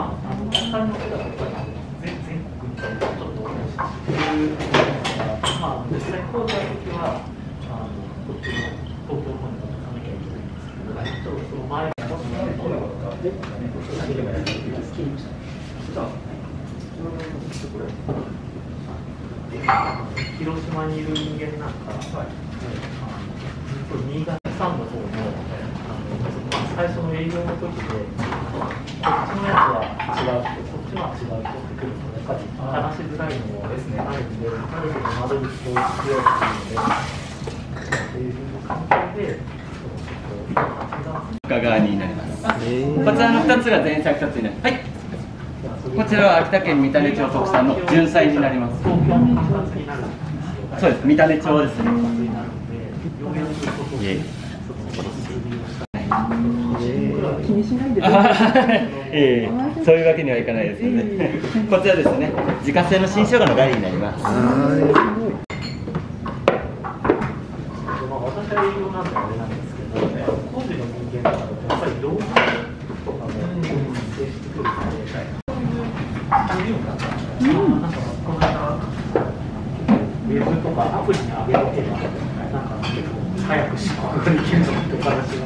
まあ、あの、簡単に言うと、全全国に。ちょっと同じまあ、実際、講座の時は、あの、こっちの東京の方に行かなきゃいけないんですけど、ちょっとその前に、広島にいる人間なんか、あの新潟さんの方も、あのまあ、最初の営業の時で、こっちのやつは違うって、こっちは違うってくると、やっぱり話しづらいのもですね、あるんで、ある程度窓口を必要っていうので、っていう関係で、そうちょっと、深川になります。こちらの2つが前菜2つになります。はい。こちらは秋田県三種町特産の純菜になります。そうです。三種町ですね。気にしないで ええそういうわけにはいかないですので、こちらですね、自家製の新生姜のガリになります。まあ、私は営業なんであれなんですけど、工事の人間だと、やっぱり道具とかも接してくるので、そういうなん。か、なん。かこの間、ウェブとかアプリに上げと、か結構早く仕事ができるぞってお話が。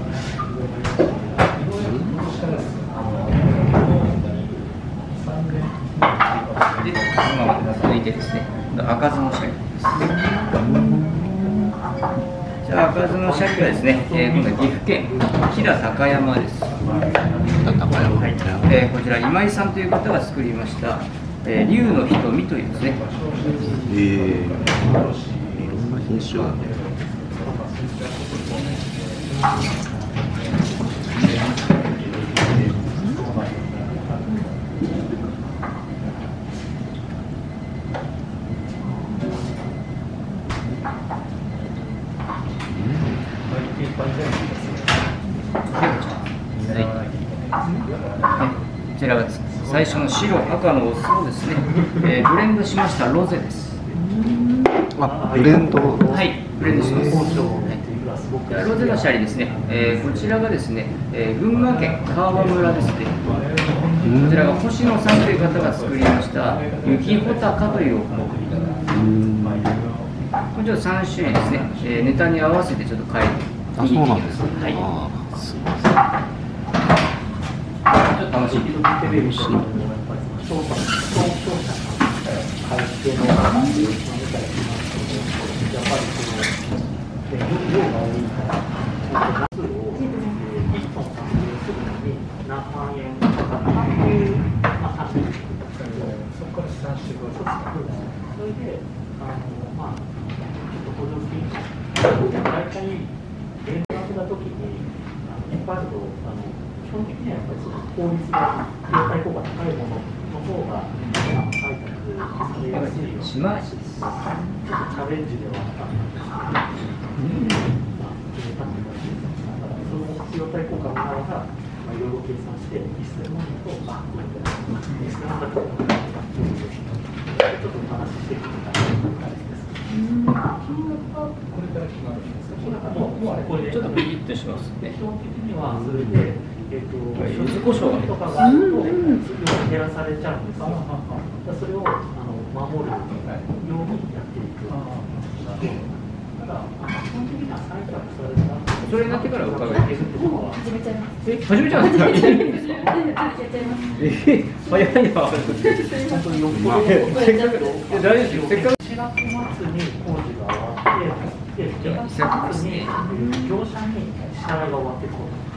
で、今まで続いてですね、赤酢のシャリです。じゃあ赤酢のシャリはですね、えー、今度は岐阜県飛騨高山です。はい、えー、こちら今井さんという方が作りました、えー、竜の瞳というですね、えー、いろんな品種があるはいこちらが最初の白赤のお酢をですね、えー、ブレンドしましたロゼです。あブレンド？はい、ブレンドします。はいロゼのシャリですね、えーこちらがですね、えー群馬県川場村ですね。こちらが星野さんという方が作りました雪穂高というお米。これちょっと3種類ですね、えーネタに合わせてちょっと変えてあそうなんですねはい。あーすごいちょっと楽しい。テレビとかもやっぱりその商社商社の会計の話を見たりしますけど、やっぱりその量が多いから、ガスを1トン削減するのに何万円かかるっていう、まあ、話ですそこから試算してください。それで、あのまあ、ちょっと補助金、大体、連絡だときに、あのいっぱいあると、あの基本的にはやっぱりその効率が、費用対効果高いものの方が、まあ、採択されやすいよう。ちょっとチャレンジではあったんですけど、まあ、決めたって感じです。だか？ら、その費用対効果の方が、まあ、いろいろ計算して、1000万円と、まあ、これで、1000万円だと、ちょっとお話ししていくみたいな感じです。これから決まるんですか？これはもう、これでちょっとピリッとしますね基。本的にはそれで、えっと、柚子胡椒がとかがあると、減らされちゃうんですよ。それをあの守るようにやっていく。ただ、基本的には採択された。それになってから伺い削るとこは始めちゃいます。え、始めちゃうんですか。やっちゃいます。え、早いな。本当によっぽどせっかく、大丈夫ですよ。せっかく。4月末に工事が終わって、で、2月末に業者に支払いが終わってこう。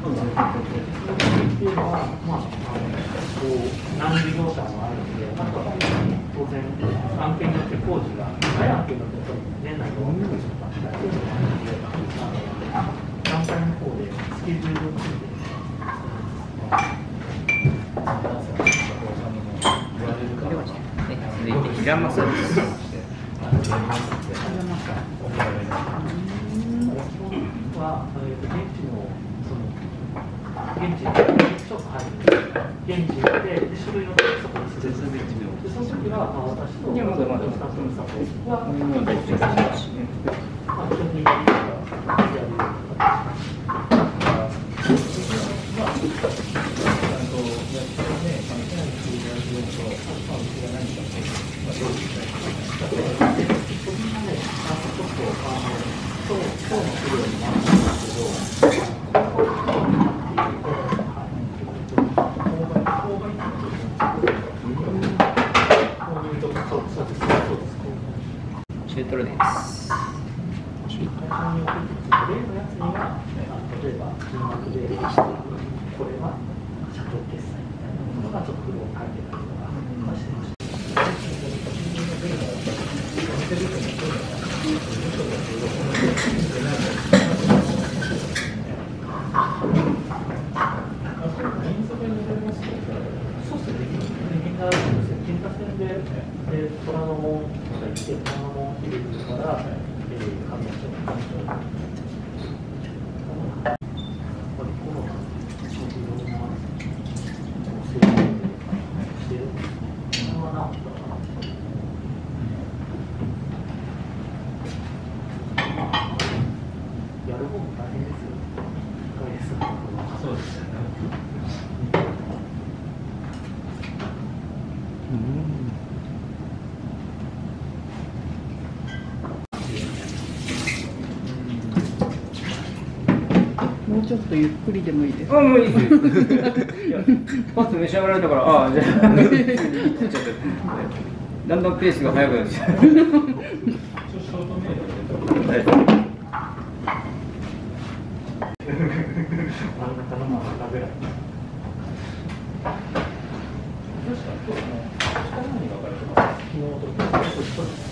っていうのは、まあ、あのこう何事業者もあるので、あとは当然、案件によって工事が、長い案件によって年内で終わったりとかしたりとかあるので、団体の方でスケジュールを組んで、ではね続いて平正です。は、えーと現地の現地にちょっと入る。現地に行ってで書類の提出をする。でその時は、まあ、私といやまだまだ。スタッフの佐藤は、もう別にまあ、基本的にやるような形中トロです。会社によって例のやつには、例えば金額でこれは社長決済みたいなのがちょっと書いてたりとかまあしてました。そうですね、みんな、銀座線で、で、虎ノ門まで行って、虎ノ門入れてから、えー、神谷町、神谷町。やっぱりコロナの症状もあって、生活してる。それは治ったかな。まあやる方も大変ですよ。外出するのはそうですよね。もうちょっとゆっくりでもいいです。あ、もういいですよ。いやパス召し上がられたから、ああ、じゃあ、ちょっとだんだんペースが速くなってきた。はい真ん中の真ん中ぐらい。昨日と今日そうです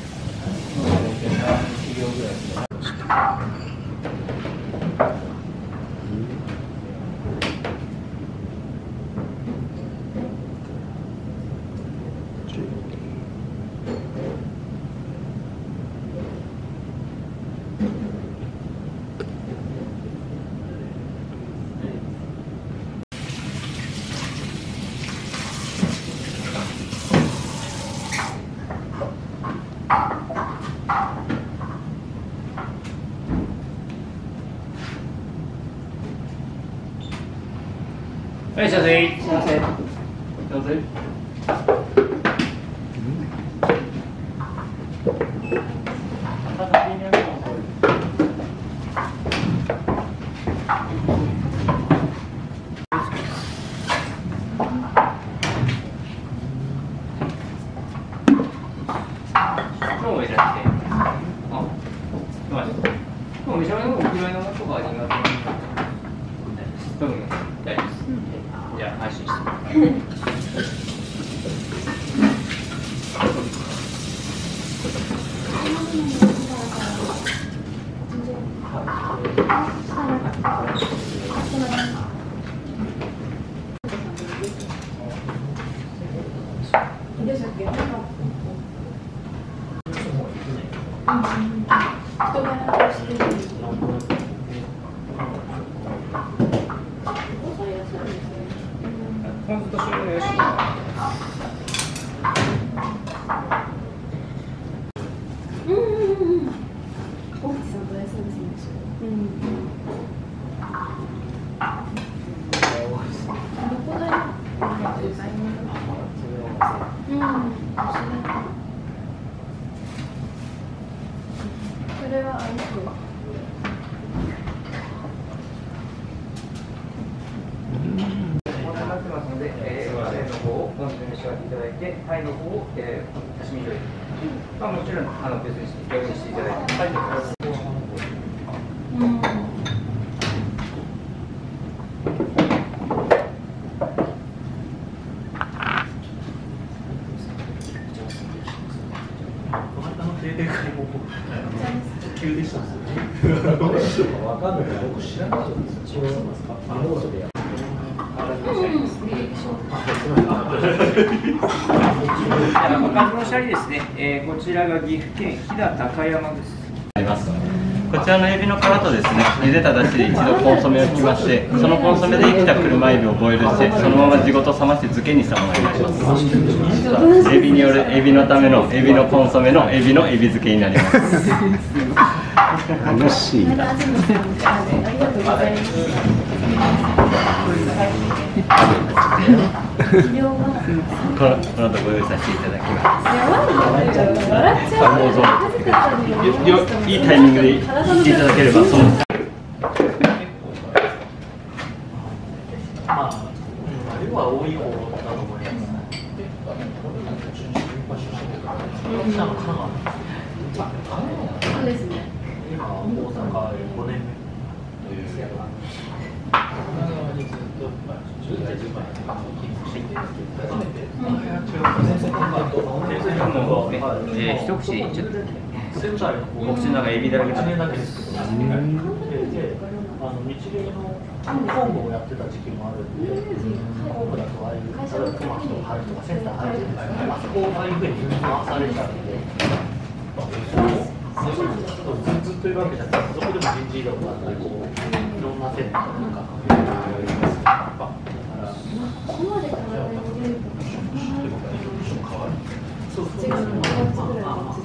はい、写真。すいません。どうぞ。今日もいらして。あ、どうも今日召し上がりの方嫌いなものとか苦手なうん。大丈夫です。じゃあ安心して。ポン酢と醤油よし。うんうんうんうん。大口さんとやそうですね。うん。どこだよ。うん。それはあれですいただいて、タイの方を、えー、刺身醤油。まあもちろんあの別に用意していただいて、はい、うん急でしたどうしようかわかんないから僕知らなかったですよ。違いますか。リモートでやる。おかずのシャリですね、えー、こちらが岐阜県飛騨高山です。ありますこちらのエビの殻とですね茹でただしで一度コンソメを引きましてそのコンソメで生きた車エビをボイルしてそのまま地ごと冷まして漬けにしたものになりますエビによるエビのためのエビのコンソメのエビのエビ漬けになります楽しいな。ありがとうございます。治療はこのこの後ご用意させていただきますやばいよ。笑っちゃう。どうぞ恥ずかしいのによいいタイミングで言っていただければそのまあ、うん、量は多い方だと思います。そうですね。今大阪5年目。もうね、えー、一口ちょっと仙台の方お口の中エビだらけ一年だけですけど、で、であの日芸の本部をやってた時期もあるんで、本部だとああいう例えばトマトとか春とかセンター入るんですけど、あそこがああいうふうに回されちゃうんで、ずずっといるわけじゃなくて、どこでも人事異動があったり、こういろんなセンターとか。ここまで体に入れると。そうそう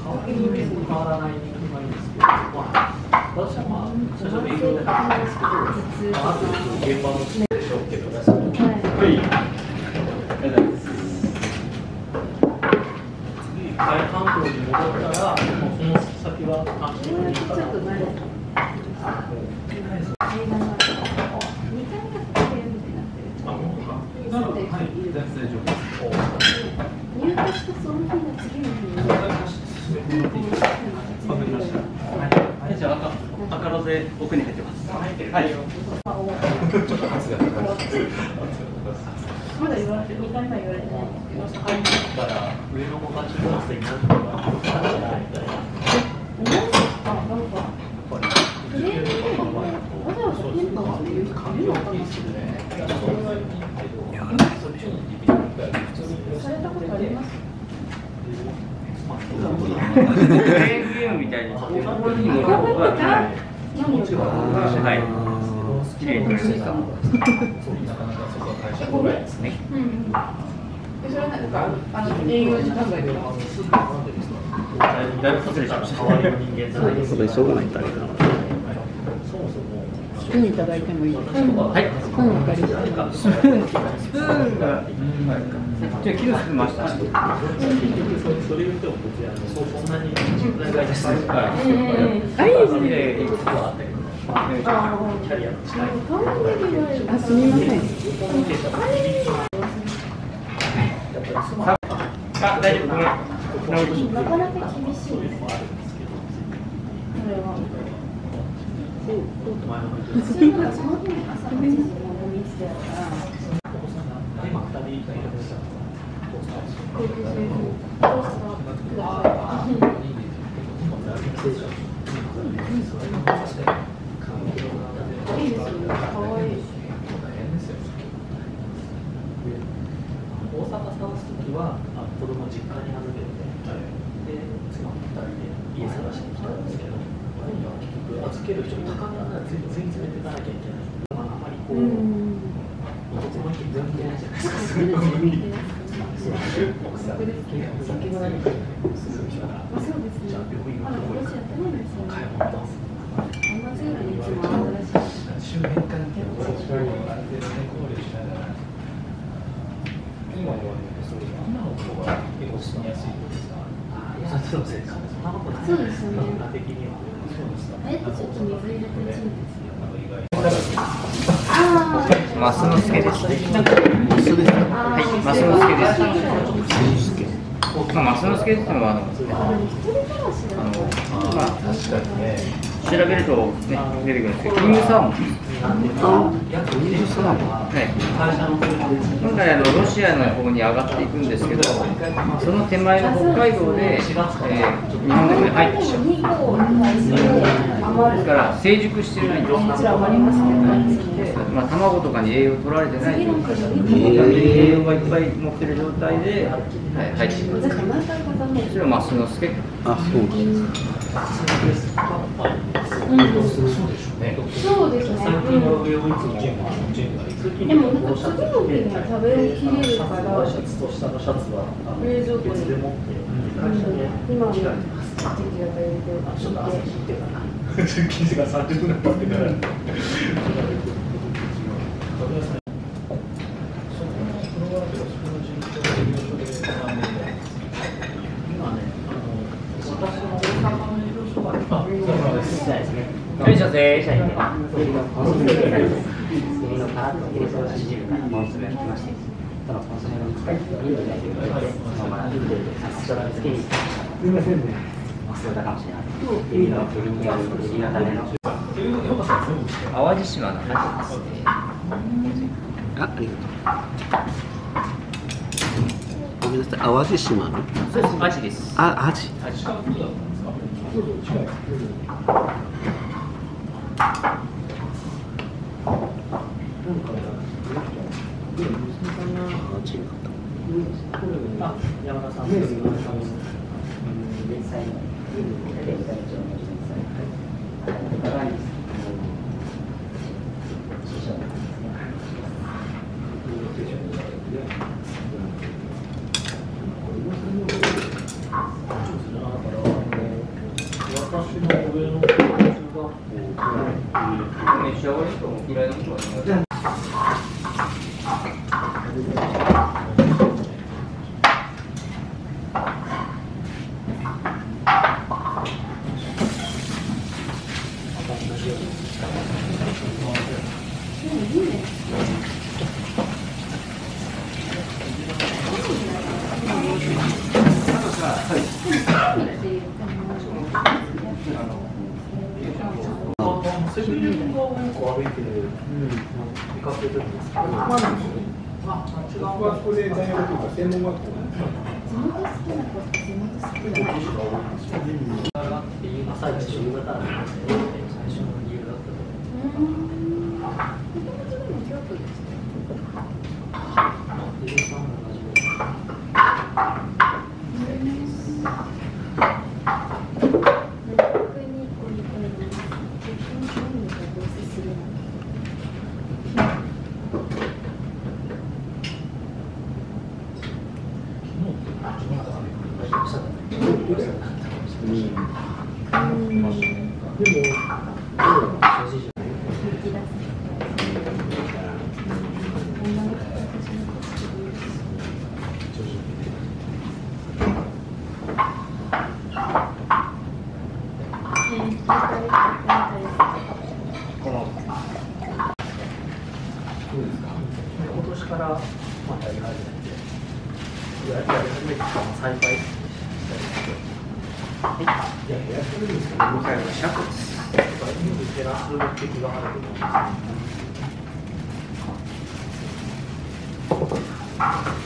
違うの分かってくる変わらない人気がいいんですけど、まあ、私はまあ、最初営業で働いてたんですけど、まあ、あと現場の人でしょうけど、そのはい。はい次、海関東に戻ったら、もうその先は関係ないちょっと慣れた。映画の二回かけるみたいになってる。なるほど、はい、全然大丈夫です。入荷したその日の次の日に。わかりました。はいじゃあ赤赤ロゼ奥に入ってますはいまだ言われて、二回目は言われないんですけど。だから、上の子が中学生になるのが、あるんじゃないみたいな。んか。クレームでわざわざ店舗を言う人いるのかな。されたことあります。クレーンゲームみたいに、ここにもここが、はい、何をはい、綺麗に取れました。これ。ですね。うん。それはなんか、あの営業時間外とか。だいぶ失礼しました。代わりの人間じゃないですそこ急がない。とあれだな。そもそも、スプーンいただいてもいいですか。はい。スプーンお借りして。スプーン、スプーンが、じゃあ、キロスプーン回した。それそれ言っても別にあのそうそん。なに人材がですね。あ、いいですね。で、いくつかはあったけど、キャリアの近い。顔に言われる。あ、すみません。あ、大丈夫。なかなか厳しいです。これは。普通のその日の朝8時のお店だから。今二人いるんですよ。は。そうですか。あえてちょっと水入れてチンですよ。マスノスケです。モスですかはい、マスノスケです。モスケまあ、マスノスケっていうのはあの、あの、まあ、調べると、ね、出てくるんですけど、キングサーモン。はい。本来あのロシアの方に上がっていくんですけど、その手前の北海道で、えー日本の方に入ってきちゃう。ですから成熟してないんです。まあ卵とかに栄養取られてない状態で栄養がいっぱい持ってる状態で、はい、入ってきます。それはマスノスケ。あそううんですそうですね。でもなんか次の日には食べきれるから冷蔵庫に今の時期だったら入れておいて。生地が三十分経ってからはい、じゃあぜ淡路島のアジですね。あありがとうごめんなさい淡路島の？そうです、アジです。あアジアジ。召し上がりとも嫌いなことはない。セブンイレブンがなんか歩いてる、見かけるんですけど、あ、違う、僕はそこで大学と好。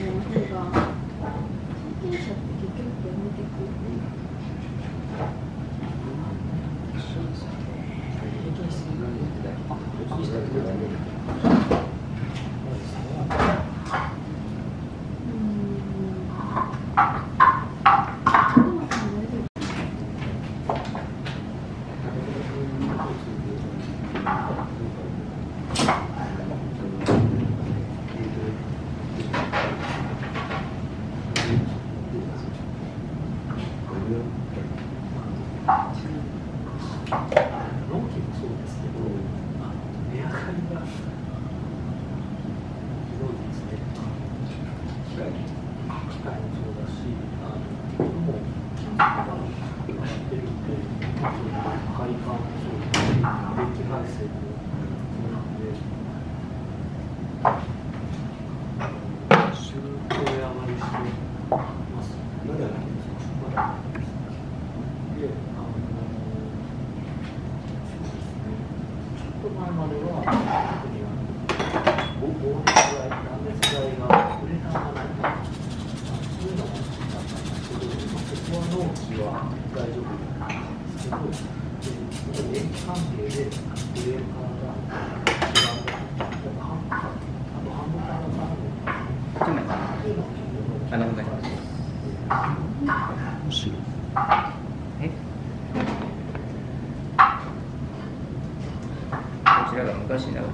思う方が債権者って結局やめてくよね。あ外観、そう、電気配線も、そうなんで。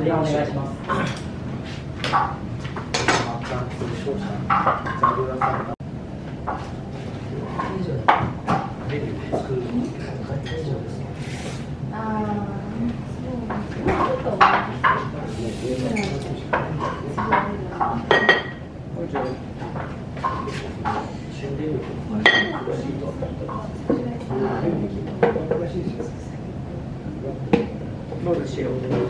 判例お願い。します。でしょう。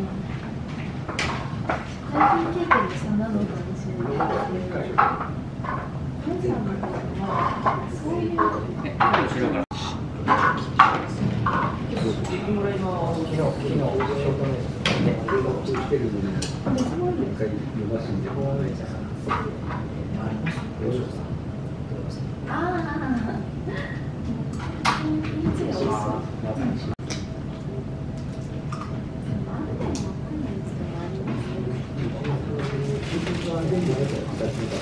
よろしくお願いしま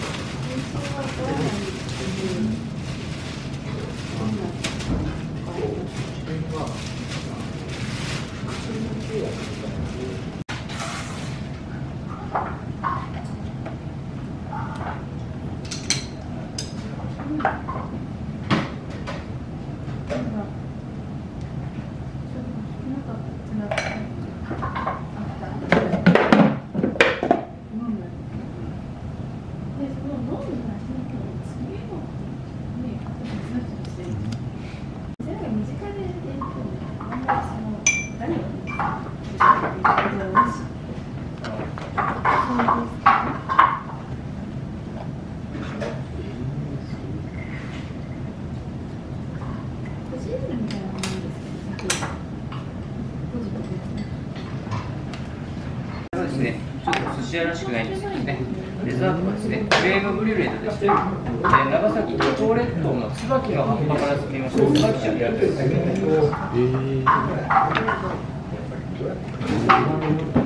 す。シールみたいなですね。そうですね。ちょっと寿司屋らしくないんですけどね。デザートはですね、クレームブリュレとでして、えー、長崎五島列島の椿の葉っぱから作りました椿茶でやるとですね。えー